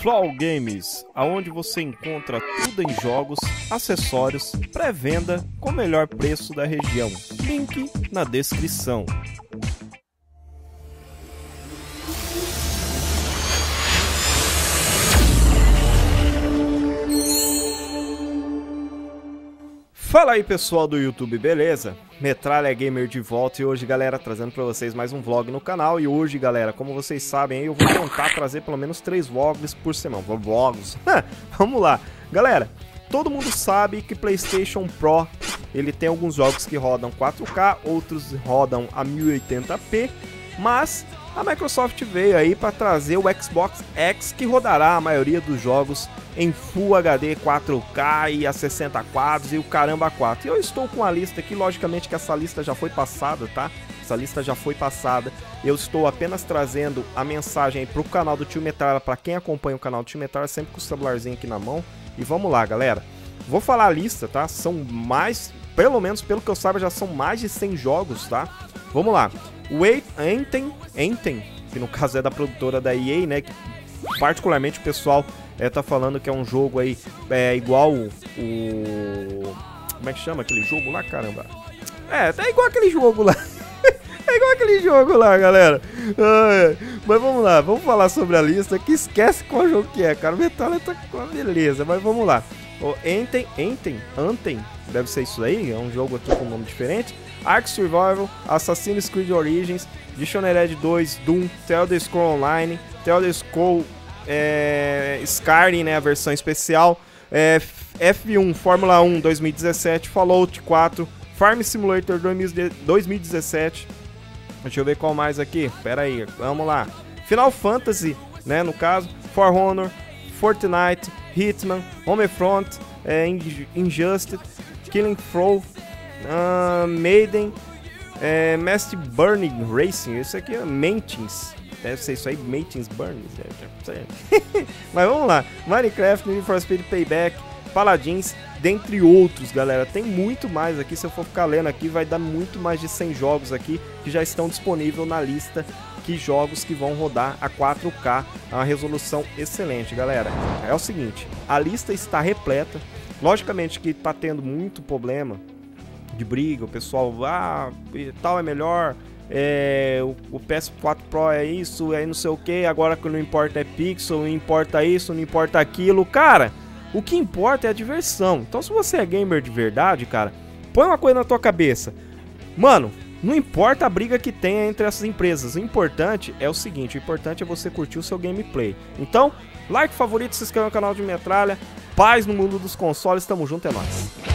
Flow Games, aonde você encontra tudo em jogos, acessórios, pré-venda com o melhor preço da região. Link na descrição. Fala aí pessoal do YouTube, beleza? Metralha Gamer de volta e hoje galera trazendo pra vocês mais um vlog no canal. E hoje galera, como vocês sabem eu vou tentar trazer pelo menos três vlogs por semana. Vlogs, vamos lá. Galera, todo mundo sabe que Playstation Pro ele tem alguns jogos que rodam 4K, outros rodam a 1080p Mas a Microsoft veio aí para trazer o Xbox X que rodará a maioria dos jogos em Full HD 4K e a 60 quadros e o caramba 4. E eu estou com a lista aqui, logicamente que essa lista já foi passada, tá? Essa lista já foi passada. Eu estou apenas trazendo a mensagem para o canal do Tio Metralha, para quem acompanha o canal do Tio Metralha, sempre com o celularzinho aqui na mão. E vamos lá, galera. Vou falar a lista, tá? São mais, pelo menos pelo que eu saiba, já são mais de 100 jogos, tá? Vamos lá. O Enten, Enten, que no caso é da produtora da EA, né? Que particularmente o pessoal é, tá falando que é um jogo aí é, igual o. Como é que chama aquele jogo lá, caramba? É, tá igual aquele jogo lá. é igual aquele jogo lá, galera. Mas vamos lá, vamos falar sobre a lista que esquece qual jogo que é, cara. O Metal tá com a beleza, mas vamos lá. O Enten, Enten, Anten, deve ser isso aí, é um jogo aqui com um nome diferente. Ark Survival, Assassin's Creed Origins, Dishonored 2, Doom, The Elder Scrolls Online, The Elder Scrolls é, Skyrim, né, a versão especial, é, F1 Fórmula 1 2017, Fallout 4, Farm Simulator 2017. Deixa eu ver qual mais aqui. Pera aí, vamos lá. Final Fantasy, né, no caso, For Honor, Fortnite, Hitman, Homefront, é, Injustice, Killing Floor, uh, Maiden, é, Master Burning Racing, isso aqui é Mentins, Deve ser isso aí, Matings Burns. Mas vamos lá. Minecraft, Need for Speed Payback, Paladins, dentre outros, galera. Tem muito mais aqui. Se eu for ficar lendo aqui, vai dar muito mais de 100 jogos aqui que já estão disponíveis na lista. Que jogos que vão rodar a 4K, uma resolução excelente, galera. É o seguinte, a lista está repleta. Logicamente que está tendo muito problema de briga, o pessoal, ah, tal é melhor, é, o, o, PS4 Pro é isso, é não sei o que, agora que não importa é pixel, não importa isso, não importa aquilo. Cara, o que importa é a diversão. Então se você é gamer de verdade, cara, põe uma coisa na tua cabeça. Mano, não importa a briga que tenha entre essas empresas, o importante é o seguinte, o importante é você curtir o seu gameplay. Então, like, favorito, se inscreva no canal de Metralha, paz no mundo dos consoles, tamo junto, é nóis.